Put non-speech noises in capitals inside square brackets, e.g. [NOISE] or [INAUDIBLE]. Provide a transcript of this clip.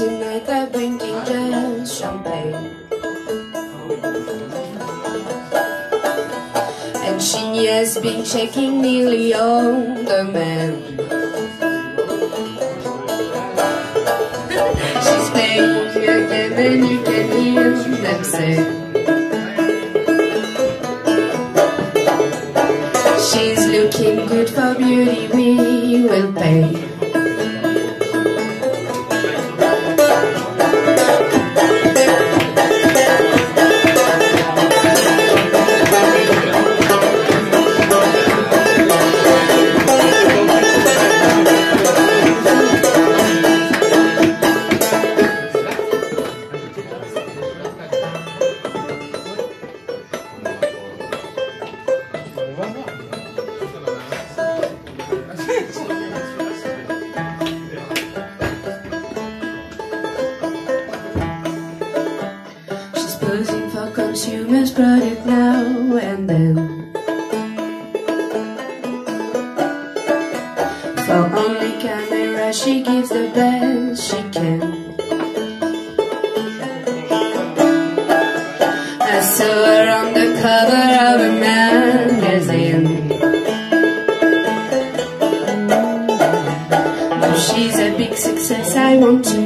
tonight they're bringing just champagne And she has been checking nearly all the men. [LAUGHS] She's playing again and you can hear them say. She's looking good for beauty consumers product now and then. For only camera she gives the best she can. I saw her on the cover of a magazine. Now she's a big success I want to